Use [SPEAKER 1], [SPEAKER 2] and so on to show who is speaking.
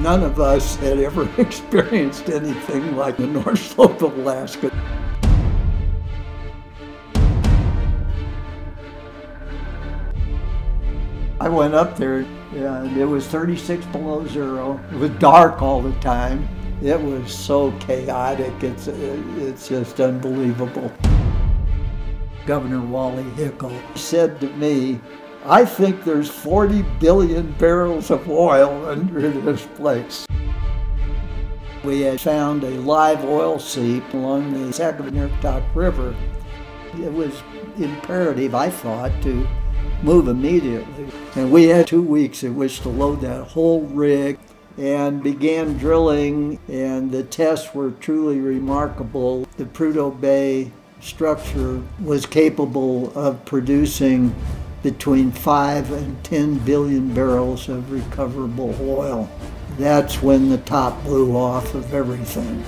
[SPEAKER 1] None of us had ever experienced anything like the North Slope of Alaska. I went up there and it was 36 below zero. It was dark all the time. It was so chaotic. It's, it's just unbelievable. Governor Wally Hickel said to me, I think there's 40 billion barrels of oil under this place. We had found a live oil seep along the Sagamore River. It was imperative, I thought, to move immediately. And we had two weeks in which to load that whole rig and began drilling, and the tests were truly remarkable. The Prudhoe Bay structure was capable of producing between 5 and 10 billion barrels of recoverable oil. That's when the top blew off of everything.